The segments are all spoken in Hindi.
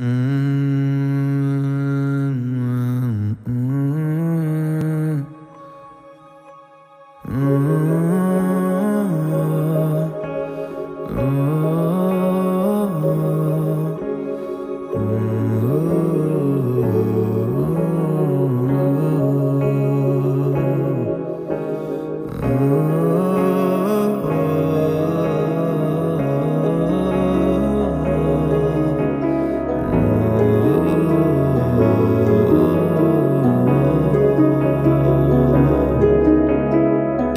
Mm.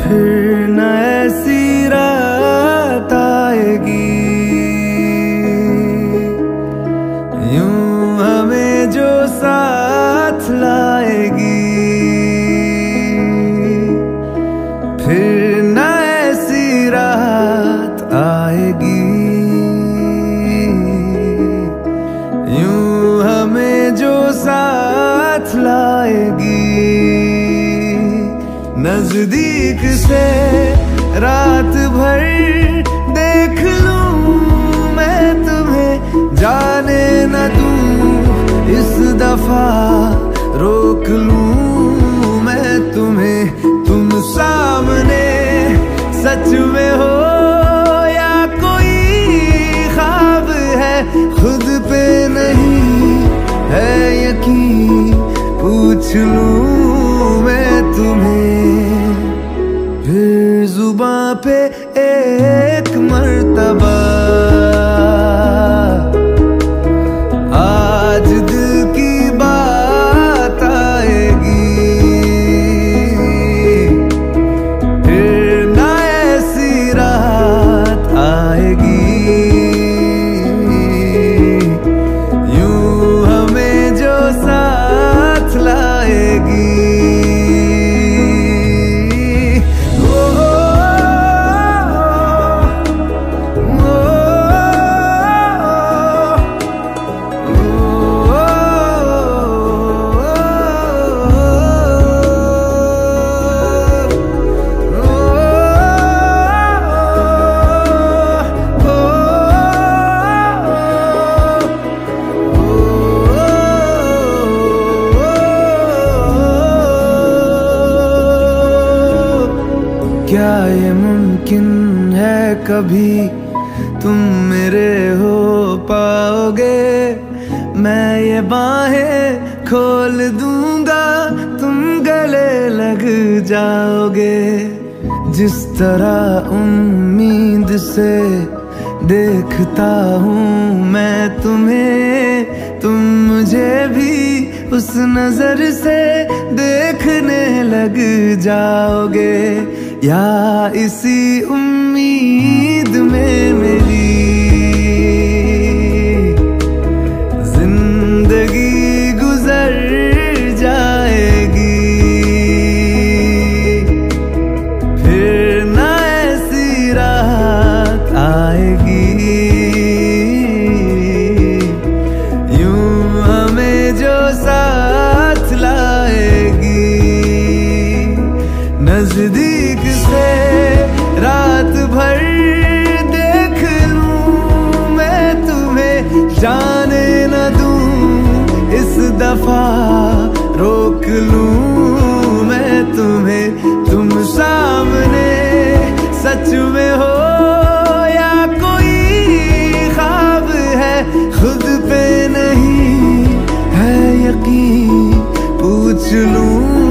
फिर न ऐसी रात आएगी। यूँ हमें जो साथ लाएगी। फिर नज़दीक से रात भर देख लूँ मैं तुम्हें, जाने न दूँ, इस दफ़ा रोक लूँ मैं तुम्हें। तुम सामने सच में हो या कोई ख्वाब है, खुद पे नहीं है यकीन, पूछ लूँ मैं तुम्हें। जुबा पे क्या ये मुमकिन है कभी तुम मेरे हो पाओगे? मैं ये बाहें खोल दूँगा, तुम गले लग जाओगे। जिस तरह उम्मीद से देखता हूँ मैं तुम्हें, तुम मुझे भी उस नज़र से देखने लग जाओगे। या इसी उम्मीद में मेरी रोक लूँ मैं तुम्हें, तुम सामने सच में हो या कोई ख्वाब है? खुद पे नहीं है यकीन, पूछ लूँ